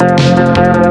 Música